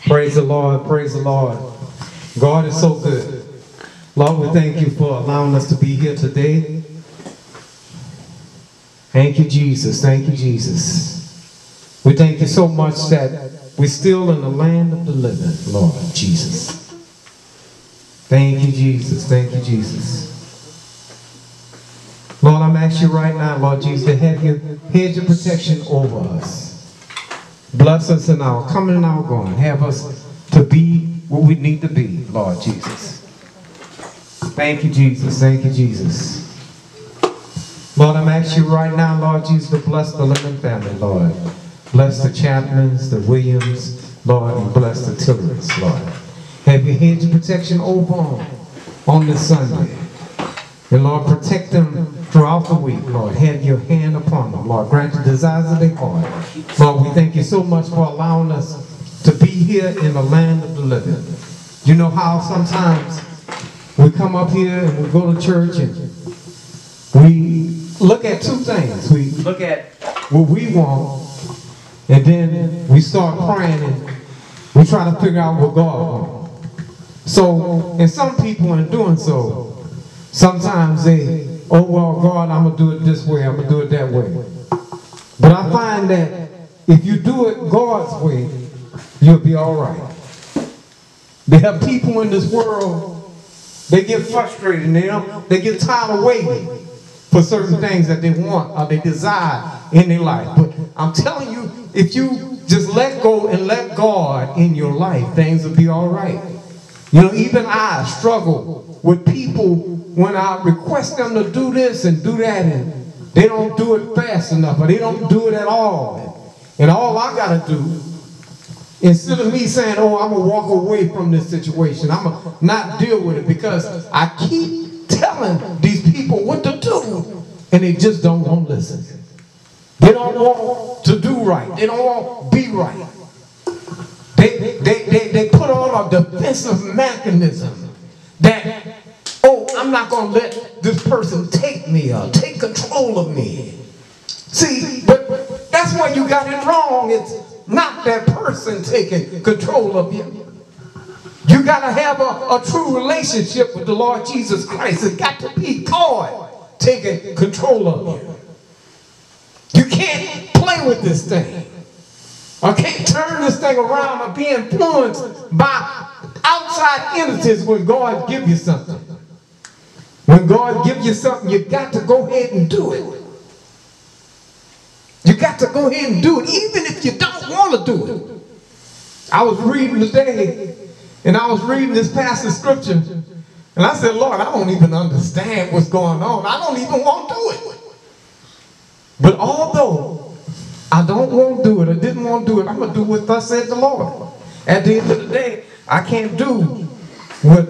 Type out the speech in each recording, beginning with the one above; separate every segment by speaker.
Speaker 1: Praise the Lord, praise the Lord. God is so good. Lord, we thank you for allowing us to be here today. Thank you, Jesus. Thank you, Jesus. We thank you so much that we're still in the land of the living, Lord Jesus. Thank you, Jesus. Thank you, Jesus. Lord, I'm asking you right now, Lord Jesus, to have your hedge of protection over us. Bless us in our coming and our going. Have us to be what we need to be, Lord Jesus. Thank you, Jesus. Thank you, Jesus. Lord, I'm asking you right now, Lord Jesus, to bless the living family, Lord. Bless the Chapmans, the Williams, Lord, and bless the Tillerets, Lord. Have your hedge of protection over them on this Sunday. And Lord, protect them throughout the week, Lord. Have your hand upon them, Lord. Grant the desires of their heart. Lord, we thank you so much for allowing us to be here in the land of the living. You know how sometimes we come up here and we go to church and we look at two things. We look at what we want and then we start praying and we try to figure out what God wants. So, and some people in doing so, sometimes they, oh well, God, I'm gonna do it this way, I'm gonna do it that way. But I find that if you do it God's way, you'll be all right. There have people in this world, they get frustrated they, don't, they get tired of waiting for certain things that they want or they desire in their life. But I'm telling you, if you just let go and let God in your life, things will be all right. You know, even I struggle with people when I request them to do this and do that, and they don't do it fast enough, or they don't do it at all. And all I got to do, instead of me saying, oh, I'm going to walk away from this situation, I'm going to not deal with it because I keep telling these people what to do, and they just don't want to listen. They don't want to do right. They don't want to be right. They, they, they, they put on a defensive mechanism that, I'm not going to let this person take me or take control of me. See, but that's where you got it wrong. It's not that person taking control of you. You got to have a, a true relationship with the Lord Jesus Christ. It's got to be God taking control of you. You can't play with this thing. I can't turn this thing around or be influenced by outside entities when God give you something. When God give you something, you got to go ahead and do it. You got to go ahead and do it, even if you don't want to do it. I was reading today, and I was reading this passage scripture, and I said, Lord, I don't even understand what's going on. I don't even want to do it. But although I don't want to do it, I didn't want to do it, I'm going to do what thus said the Lord. At the end of the day, I can't do what,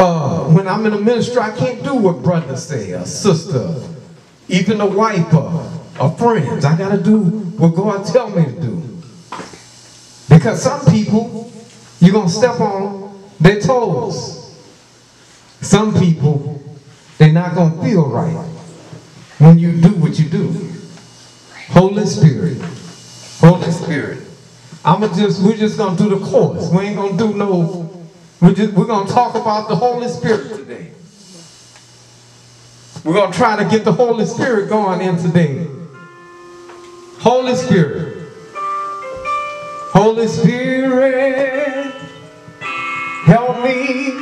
Speaker 1: uh, when I'm in a ministry, I can't do what brother say, a sister, even a wife, or a friend. I got to do what God tell me to do. Because some people, you're going to step on their toes. Some people, they're not going to feel right when you do what you do. Holy Spirit. Holy Spirit. I'm just we're just gonna do the course. We ain't gonna do no we're just we're gonna talk about the Holy Spirit today. We're gonna try to get the Holy Spirit going in today. Holy Spirit. Holy Spirit, help me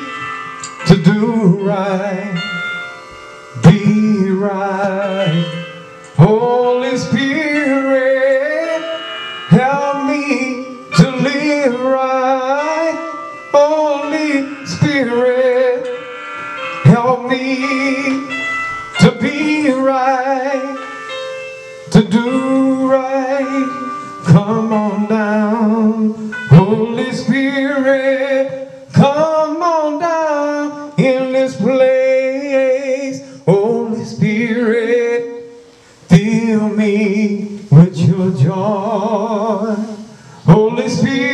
Speaker 1: to do right, be right. Holy Spirit,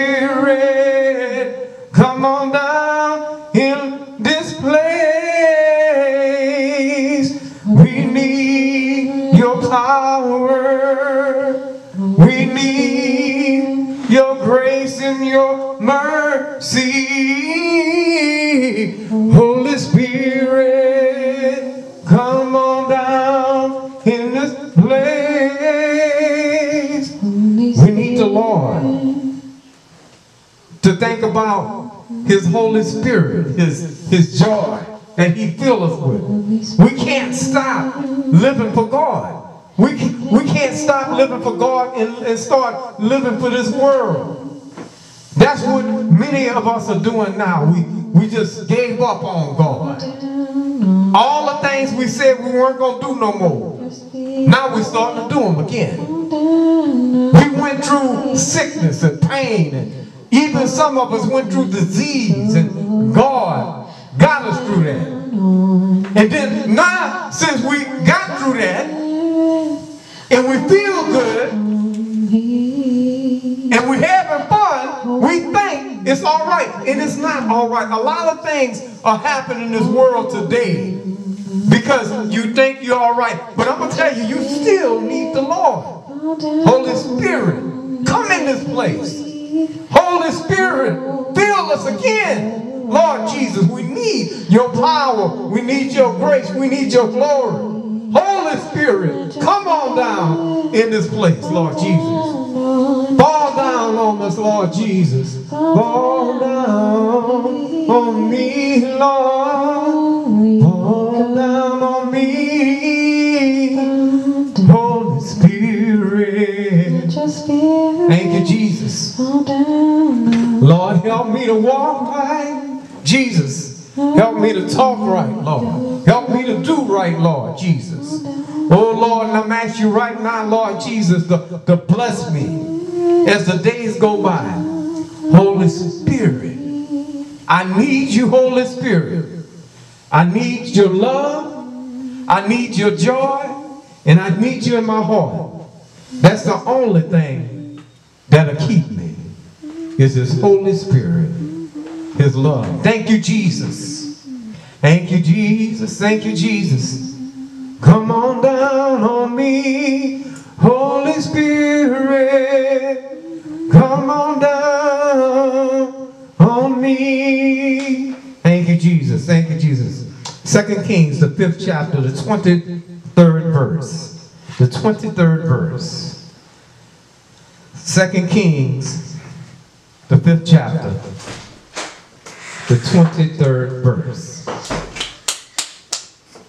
Speaker 1: about His Holy Spirit, His, His joy that He fills us with. We can't stop living for God. We, we can't stop living for God and, and start living for this world. That's what many of us are doing now. We, we just gave up on God. All the things we said we weren't going to do no more. Now we're starting to do them again. We went through sickness and pain and even some of us went through disease and God got us through that. And then now, since we got through that, and we feel good, and we're having fun, we think it's all right. And it's not all right. A lot of things are happening in this world today because you think you're all right. But I'm going to tell you, you still need the Lord. Holy Spirit, come in this place. Holy Spirit, fill us again. Lord Jesus, we need your power. We need your grace. We need your glory. Holy Spirit, come on down in this place, Lord Jesus. Fall down on us, Lord Jesus. Fall down on me, Lord. Fall down on me. Holy Spirit. Thank you, Jesus. Lord, help me to walk right. Jesus, help me to talk right, Lord. Help me to do right, Lord Jesus. Oh, Lord, and I'm asking you right now, Lord Jesus, to, to bless me as the days go by. Holy Spirit, I need you, Holy Spirit. I need your love. I need your joy. And I need you in my heart. That's the only thing that'll keep me. Is His Holy Spirit. His love. Thank you, Jesus. Thank you, Jesus. Thank you, Jesus. Come on down on me, Holy Spirit. Come on down on me. Thank you, Jesus. Thank you, Jesus. Second Kings, the fifth chapter, the 23rd verse. The 23rd verse. Second Kings, the fifth chapter, the 23rd verse.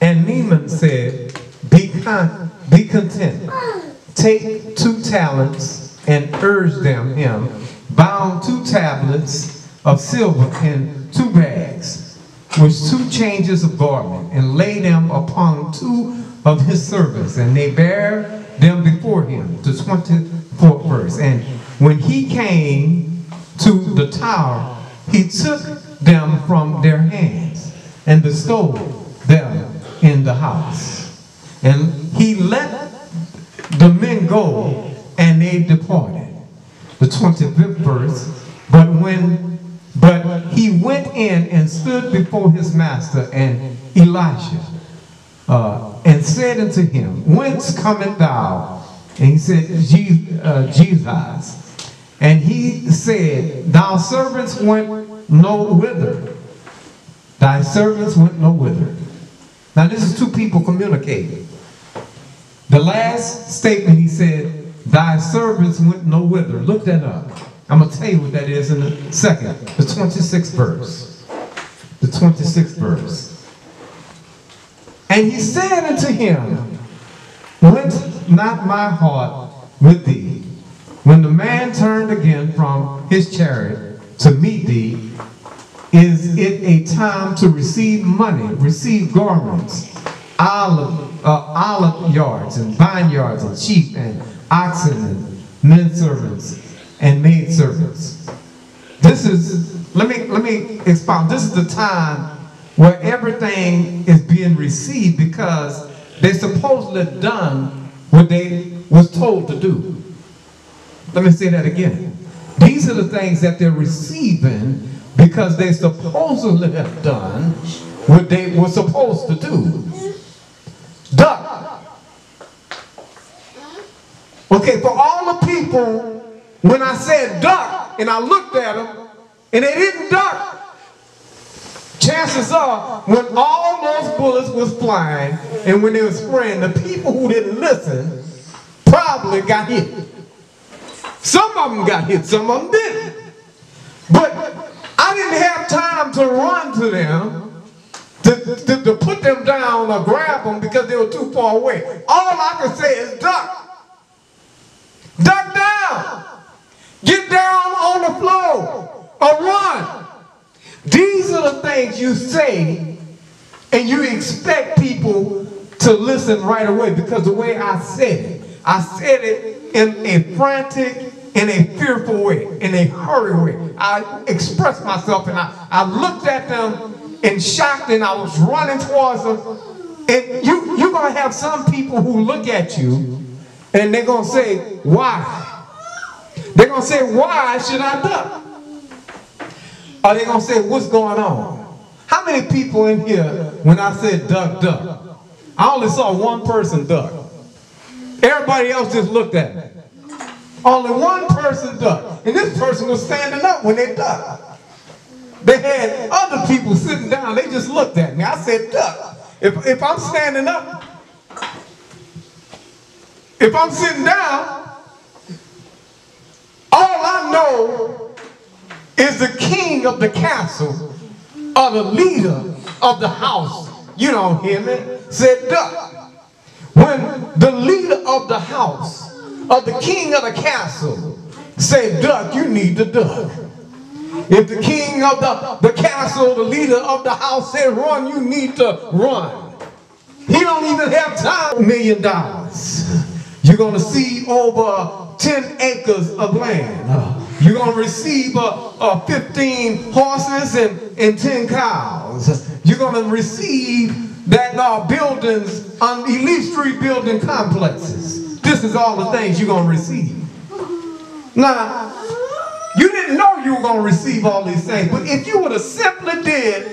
Speaker 1: And Naaman said, be, con be content. Take two talents and urge them him, bound two tablets of silver in two bags, with two changes of garment, and lay them upon two of his servants, and they bear them before him. The 24th verse. And when he came to the tower, he took them from their hands and bestowed them in the house. And he let the men go, and they departed. The 25th verse. But when but he went in and stood before his master and Elijah, uh, and said unto him, Whence comest thou? And he said, uh, Jesus. And he said, Thy servants went no whither. Thy servants went no whither. Now this is two people communicating. The last statement he said, Thy servants went no whither. Look that up. I'm going to tell you what that is in a second. The 26th verse. The 26th verse. And he said unto him, Went not my heart with thee, when the man turned again from his chariot to meet thee, is it a time to receive money, receive garments, olive, uh, olive yards and vineyards and sheep and oxen and men servants and maid servants? This is, let me, let me expound. This is the time where everything is being received because they supposedly done what they was told to do. Let me say that again. These are the things that they're receiving because they supposedly have done what they were supposed to do. Duck. Okay, for all the people, when I said duck, and I looked at them, and they didn't duck. Chances are, when all those bullets was flying, and when they were spraying, the people who didn't listen probably got hit. Some of them got hit, some of them didn't. But I didn't have time to run to them, to, to, to put them down or grab them because they were too far away. All I could say is duck. Duck down. Get down on the floor or run. These are the things you say and you expect people to listen right away because the way I said it, I said it in a frantic, in a fearful way, in a hurry way. I expressed myself and I, I looked at them in shock and I was running towards them. And you, you're going to have some people who look at you and they're going to say, why? They're going to say, why should I duck? Are they going to say, what's going on? How many people in here, when I said duck, duck, I only saw one person duck. Everybody else just looked at me. Only one person ducked. And this person was standing up when they ducked. They had other people sitting down. They just looked at me. I said, duck. If, if I'm standing up, if I'm sitting down, all I know is the king of the castle or the leader of the house, you don't hear me, said duck. When the leader of the house or the king of the castle said duck, you need to duck. If the king of the, the castle, the leader of the house said run, you need to run. He don't even have time. Million dollars. You're going to see over 10 acres of land. You're going to receive uh, uh, 15 horses and, and 10 cows. You're going to receive that uh, buildings, on Elite Street building complexes. This is all the things you're going to receive. Now, you didn't know you were going to receive all these things, but if you would have simply did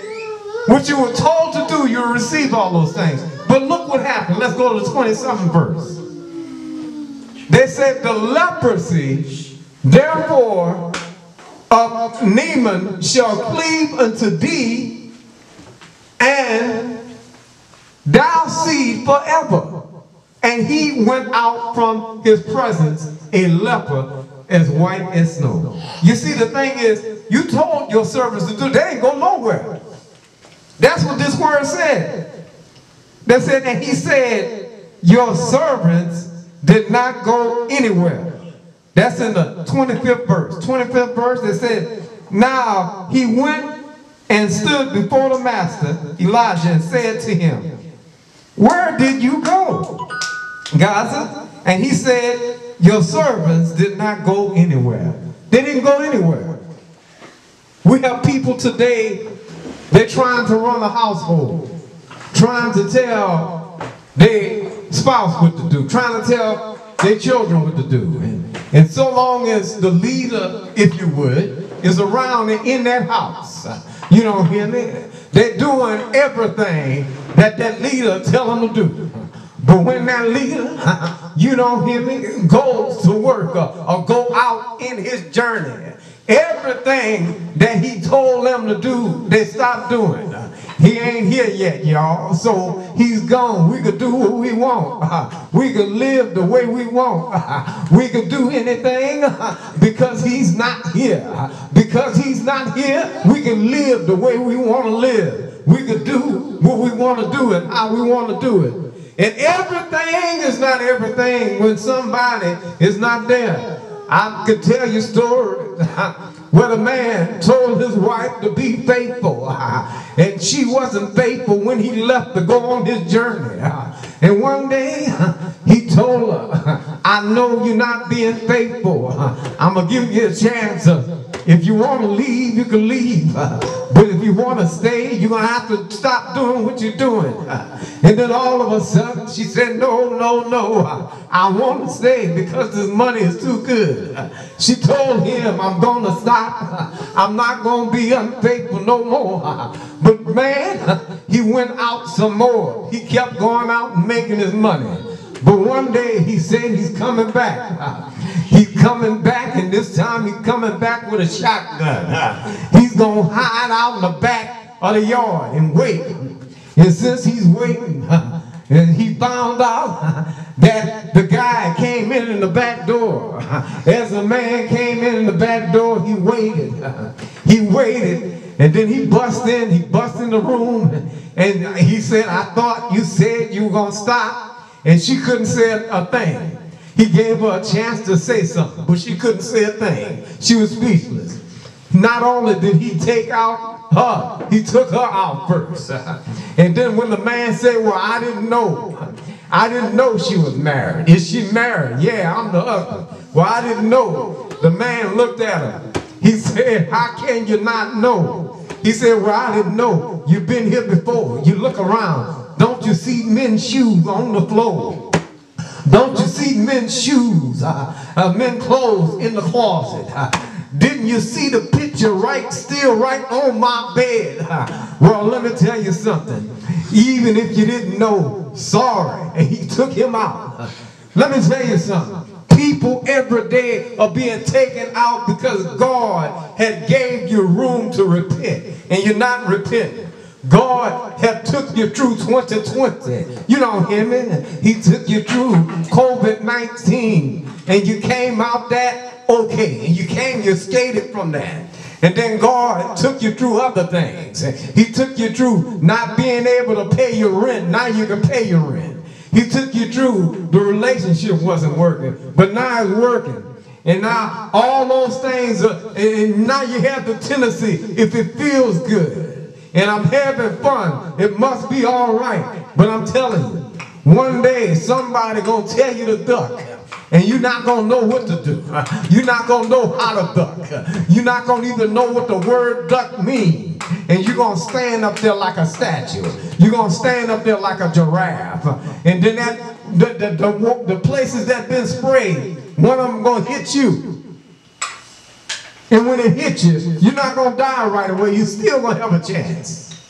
Speaker 1: what you were told to do, you'll receive all those things. But look what happened. Let's go to the 27th verse. They said the leprosy, therefore, of Naaman shall cleave unto thee, and thou seed forever. And he went out from his presence a leper as white as snow. You see, the thing is, you told your servants to do, they ain't go nowhere. That's what this word said. That said, and he said, your servants did not go anywhere. That's in the 25th verse. 25th verse, they said, now he went and stood before the master, Elijah, and said to him, where did you go? Gehazi? And he said, your servants did not go anywhere. They didn't go anywhere. We have people today, they're trying to run a household, trying to tell their spouse what to do, trying to tell their children what to do. And, so long as the leader, if you would, is around and in that house, you don't hear me? They're doing everything that that leader tell them to do. But when that leader, you don't hear me, goes to work or, or go out in his journey, everything that he told them to do, they stop doing. He ain't here yet, y'all. So he's gone. We could do what we want. We could live the way we want. We could do anything because he's not here. Because he's not here, we can live the way we want to live. We could do what we want to do and how we want to do it. And everything is not everything when somebody is not there. I could tell you stories where the man told his wife to be faithful and she wasn't faithful when he left to go on his journey. And one day he told her, I know you're not being faithful. I'm going to give you a chance. If you want to leave, you can leave. But if you want to stay, you're going to have to stop doing what you're doing. And then all of a sudden, she said, no, no, no. I want to stay because this money is too good. She told him, I'm going to stop. I'm not going to be unfaithful no more. But man, he went out some more. He kept going out making his money. But one day he said he's coming back. He's coming back, and this time he's coming back with a shotgun. He's going to hide out in the back of the yard and wait. And since he's waiting, and he found out that the guy came in in the back door. As the man came in in the back door, he waited. He waited, and then he bust in. He bust in the room, and he said, I thought you said you were going to stop. And she couldn't say a thing. He gave her a chance to say something, but she couldn't say a thing. She was speechless. Not only did he take out her, he took her out first. And then when the man said, well, I didn't know. I didn't know she was married. Is she married? Yeah, I'm the husband. Well, I didn't know. The man looked at her. He said, how can you not know? He said, well, I didn't know. You've been here before. You look around. Don't you see men's shoes on the floor? Don't you see men's shoes, uh, uh, men's clothes in the closet? Uh, didn't you see the picture right, still right on my bed? Uh, well, let me tell you something. Even if you didn't know, sorry. And he took him out. Uh, let me tell you something. People every day are being taken out because God had gave you room to repent. And you're not repenting. God have took you through 2020. You don't hear me? He took you through COVID-19 and you came out that okay. And you came, you skated from that. And then God took you through other things. He took you through not being able to pay your rent. Now you can pay your rent. He took you through the relationship wasn't working, but now it's working. And now all those things, are, and now you have the tendency, if it feels good, and I'm having fun. It must be all right. But I'm telling you, one day somebody gonna tell you to duck. And you're not going to know what to do. You're not going to know how to duck. You're not going to even know what the word duck means. And you're going to stand up there like a statue. You're going to stand up there like a giraffe. And then that the, the, the, the places that been sprayed, one of them going to hit you. And when it hits you, you're not going to die right away. You're still going to have a chance.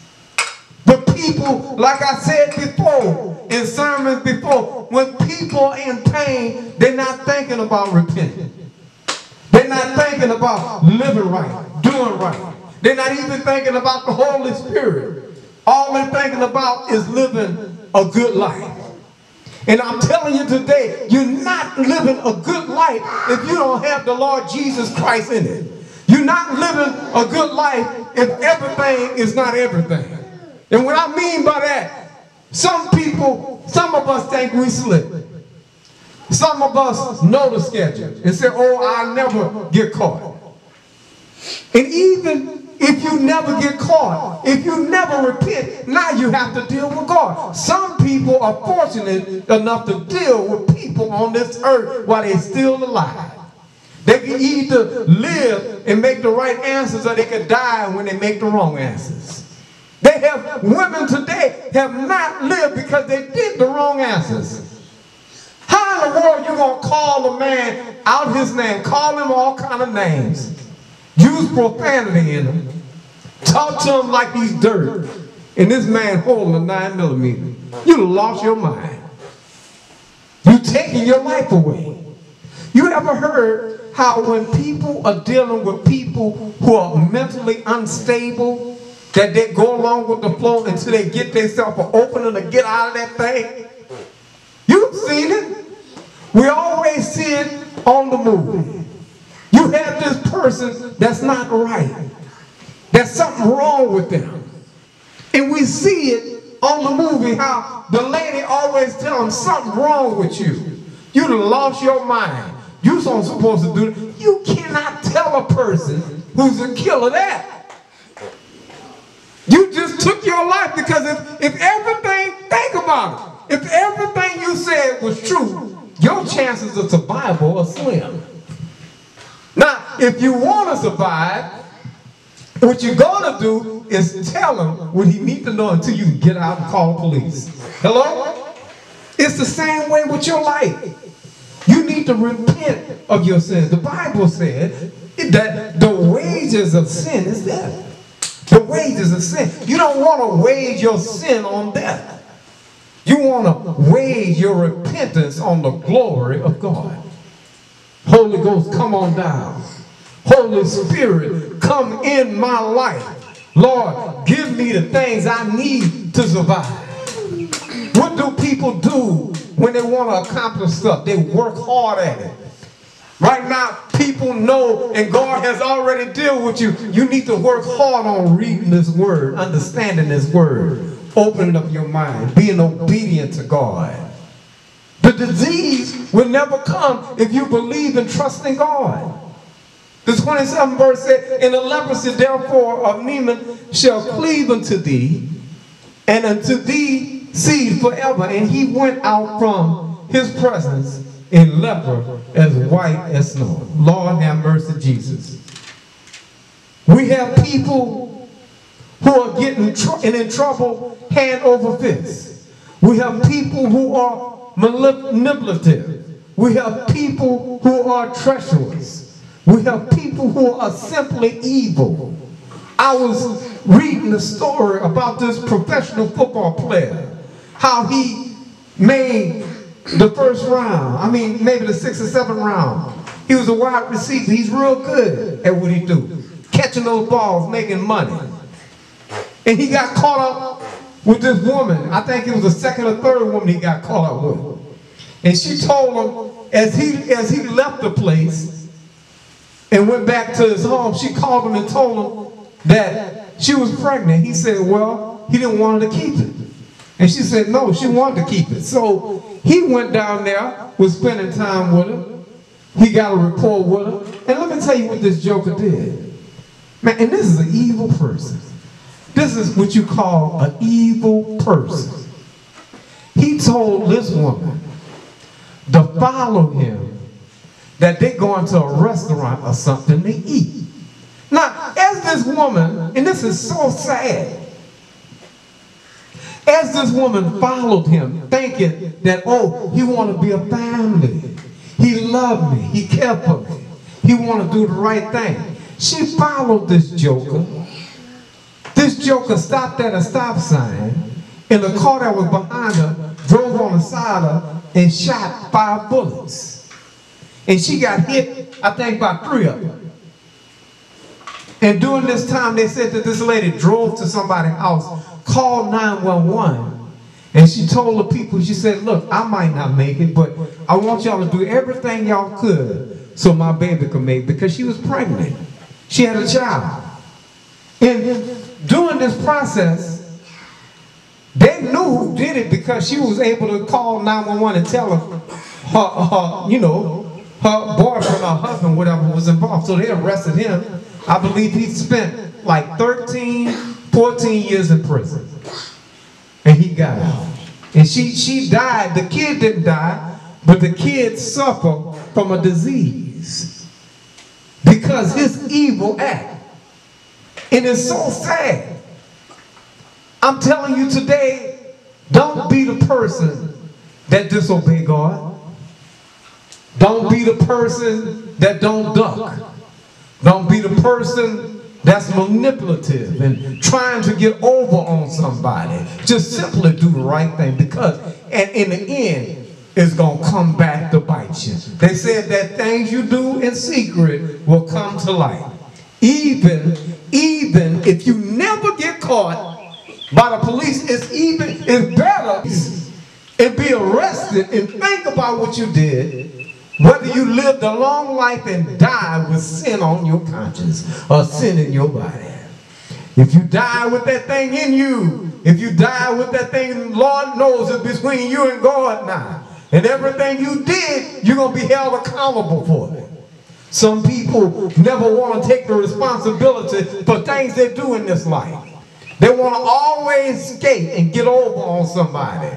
Speaker 1: But people, like I said before, in sermons before, when people are in pain, they're not thinking about repenting. They're not thinking about living right, doing right. They're not even thinking about the Holy Spirit. All they're thinking about is living a good life. And I'm telling you today, you're not living a good life if you don't have the Lord Jesus Christ in it. You're not living a good life if everything is not everything. And what I mean by that, some people, some of us think we slip. Some of us know the schedule and say, oh, I'll never get caught. And even if you never get caught, if you never repent, now you have to deal with God. Some people are fortunate enough to deal with people on this earth while they're still alive. They can either live and make the right answers or they can die when they make the wrong answers. They have, women today have not lived because they did the wrong answers. How in the world you going to call a man out his name, call him all kind of names, use profanity in him, talk to him like he's dirt, and this man holding a nine millimeter. You lost your mind. You taking your life away. You ever heard how when people are dealing with people who are mentally unstable, that they go along with the flow until they get themselves an opening to get out of that thing? You've seen it. We always see it on the movie. You have this person that's not right. There's something wrong with them. And we see it on the movie how the lady always tell them something wrong with you. You lost your mind. You are supposed to do it. You cannot tell a person who's a killer that. You just took your life because if, if everything, think about it. If everything you said was true, your chances of survival are slim. Now, if you want to survive, what you're going to do is tell him what he needs to know until you get out and call police. Hello? It's the same way with your life. You need to repent of your sins. The Bible said that the wages of sin is death. The wages of sin. You don't want to wage your sin on death. You want to wage your repentance on the glory of God. Holy Ghost, come on down. Holy Spirit, come in my life. Lord, give me the things I need to survive. What do people do when they want to accomplish stuff? They work hard at it. Right now, people know, and God has already dealt with you. You need to work hard on reading this word, understanding this word, opening up your mind, being obedient to God. The disease will never come if you believe and trust in God. The 27th verse said, And the leprosy therefore of Naaman shall cleave unto thee, and unto thee seed forever. And he went out from his presence in leper as white as snow. Lord have mercy, Jesus. We have people who are getting tr and in trouble hand over fist. We have people who are manipulative. We have people who are treacherous. We have people who are simply evil. I was reading a story about this professional football player, how he made the first round. I mean, maybe the sixth or seventh round. He was a wide receiver. He's real good at what he do. Catching those balls, making money. And he got caught up with this woman. I think it was the second or third woman he got caught up with. And she told him, as he, as he left the place and went back to his home, she called him and told him that she was pregnant. He said, well, he didn't want her to keep it. And she said, no, she wanted to keep it. So he went down there, was spending time with her. He got a rapport with her. And let me tell you what this joker did. Man, and this is an evil person. This is what you call an evil person. He told this woman to follow him, that they're going to a restaurant or something to eat. Now, as this woman, and this is so sad, as this woman followed him, thinking that, oh, he want to be a family. He loved me. He cared for me. He want to do the right thing. She followed this joker. This joker stopped at a stop sign, and the car that was behind her drove on the side of her and shot five bullets. And she got hit, I think, by three of them. And during this time, they said that this lady drove to somebody's house called 911 and she told the people, she said, look, I might not make it, but I want y'all to do everything y'all could so my baby could make it because she was pregnant. She had a child. And during this process, they knew who did it because she was able to call 911 and tell her, her, her you know, her boyfriend her husband, whatever, was involved. So they arrested him. I believe he spent like 13 14 years in prison. And he got out. And she, she died. The kid didn't die, but the kid suffered from a disease because his evil act. And it's so sad. I'm telling you today, don't be the person that disobey God. Don't be the person that don't duck. Don't be the person that's manipulative and trying to get over on somebody. Just simply do the right thing because and in the end, it's going to come back to bite you. They said that things you do in secret will come to light. Even, even if you never get caught by the police, it's even, it's better and be arrested and think about what you did whether you lived a long life and died with sin on your conscience or sin in your body. If you die with that thing in you, if you die with that thing, Lord knows it's between you and God now. And everything you did, you're going to be held accountable for it. Some people never want to take the responsibility for things they do in this life. They want to always skate and get over on somebody.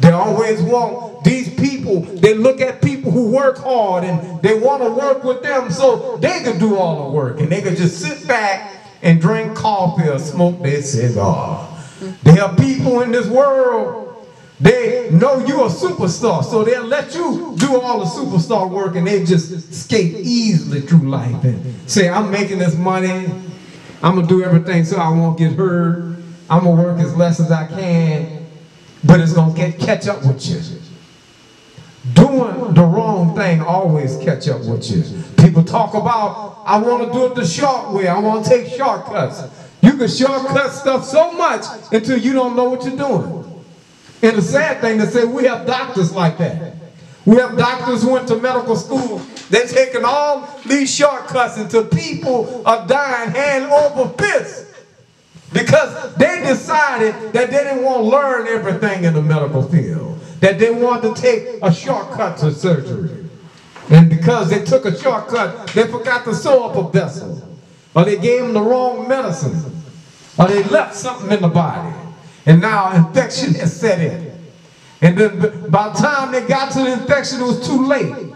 Speaker 1: They always want these people, they look at people who work hard and they want to work with them so they can do all the work and they can just sit back and drink coffee or smoke their cigar. There are people in this world, they know you're a superstar, so they'll let you do all the superstar work and they just skate easily through life and say, I'm making this money, I'm to do everything so I won't get hurt, I'm to work as less as I can, but it's to get, catch up with you. Doing the wrong thing always catch up with you. People talk about, I want to do it the short way. I want to take shortcuts. You can shortcut stuff so much until you don't know what you're doing. And the sad thing to say, we have doctors like that. We have doctors who went to medical school. They're taking all these shortcuts until people are dying hand over fist because they decided that they didn't want to learn everything in the medical field. That they wanted to take a shortcut to surgery. And because they took a shortcut, they forgot to sew up a vessel. Or they gave them the wrong medicine. Or they left something in the body. And now infection has set in. And then by the time they got to the infection, it was too late.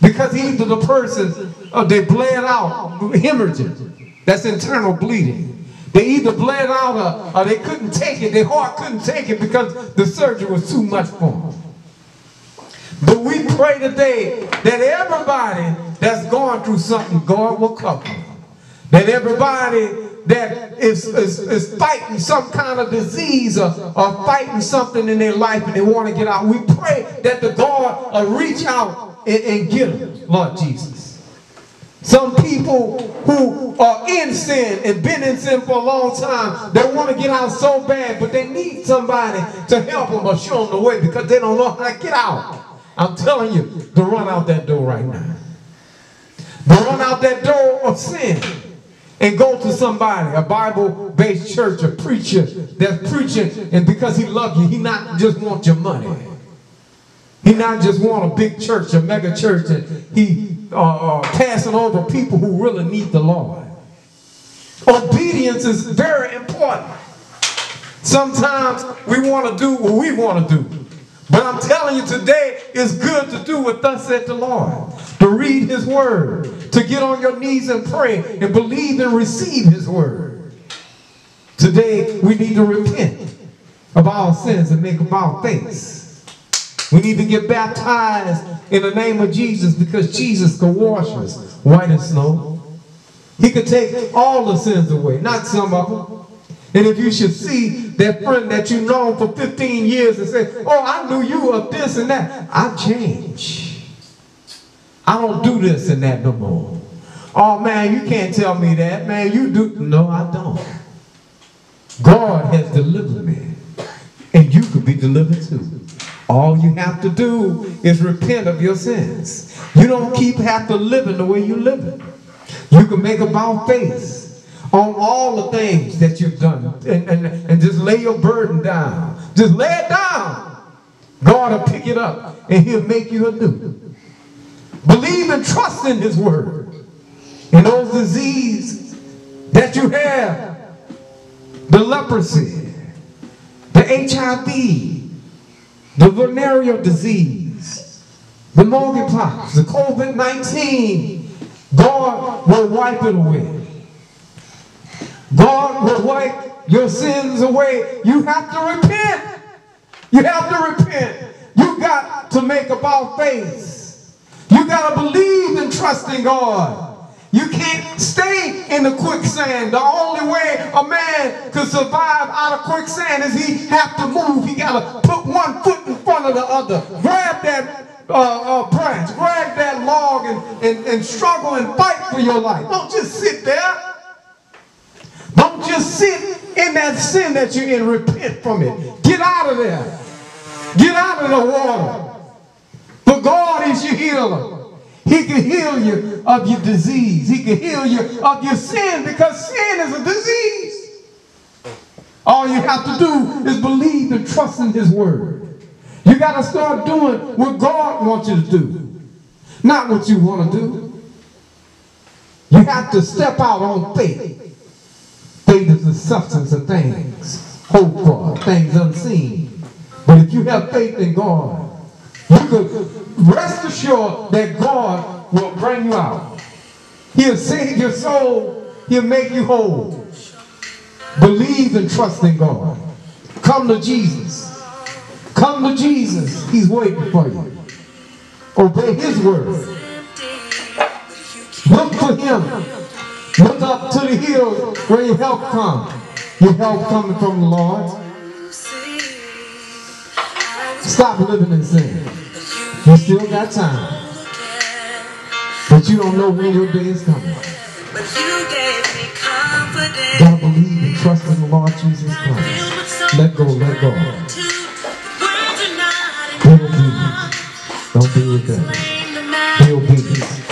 Speaker 1: Because either the person, or they bled out, hemorrhaging. That's internal bleeding. They either bled out or, or, they couldn't take it. Their heart couldn't take it because the surgery was too much for them. But we pray today that everybody that's going through something, God will cover them. That everybody that is, is, is fighting some kind of disease or, or fighting something in their life and they want to get out, we pray that the God will reach out and, and get them, Lord Jesus. Some people who are in sin and been in sin for a long time, they want to get out so bad, but they need somebody to help them or show them the way because they don't know how to get out. I'm telling you to run out that door right now. To run out that door of sin and go to somebody, a Bible-based church, a preacher that's preaching, and because he loves you, he not just want your money. He not just want a big church, a mega church, and he uh, uh, passing over people who really need the Lord. Obedience is very important. Sometimes we want to do what we want to do. But I'm telling you today, it's good to do what thus said the Lord. To read his word. To get on your knees and pray and believe and receive his word. Today, we need to repent of our sins and make about face. We need to get baptized in the name of Jesus because Jesus can wash us white as snow. He could take all the sins away, not some of them. And if you should see that friend that you've known for 15 years and say, oh, I knew you of this and that, I change. I don't do this and that no more. Oh, man, you can't tell me that. Man, you do. No, I don't. God has delivered me. And you could be delivered too. All you have to do is repent of your sins. You don't keep have to living the way you live. You can make about face on all the things that you've done and, and, and just lay your burden down. Just lay it down. God will pick it up and he'll make you anew. Believe and trust in his word. And those diseases that you have, the leprosy, the HIV, the venereal disease, the monkeypox, the COVID-19, God will wipe it away. God will wipe your sins away. You have to repent. You have to repent. You got to make about face. You got to believe and trust in God. You can't stay in the quicksand. The only way a man can survive out of quicksand is he have to move. He got to put one foot in front of the other. Grab that uh, uh, branch. Grab that log and, and, and struggle and fight for your life. Don't just sit there. Don't just sit in that sin that you're in. Repent from it. Get out of there. Get out of the water. For God is your healer. He can heal you of your disease. He can heal you of your sin because sin is a disease. All you have to do is believe and trust in his word. You got to start doing what God wants you to do, not what you want to do. You have to step out on faith. Faith is the substance of things, hope for, things unseen. But if you have faith in God, you could rest assured that God will bring you out. He'll save your soul. He'll make you whole. Believe and trust in God. Come to Jesus. Come to Jesus. He's waiting for you. Obey his word. Look for him Look up to the hills where your help comes. Your help coming from the Lord. Stop living in sin. You still got time. But you don't know when your day is coming.
Speaker 2: But you gave me confidence.
Speaker 1: Gotta believe and trust in the Lord Jesus Christ. Let go, let go.
Speaker 2: To words are not
Speaker 1: Be obedient. Don't be rebellious.
Speaker 2: Explain the matter.
Speaker 1: Be obedient.